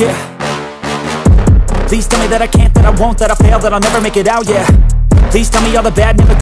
yeah. Please tell me that I can't, that I won't, that I fail, that I'll never make it out, yeah. Please tell me all the bad never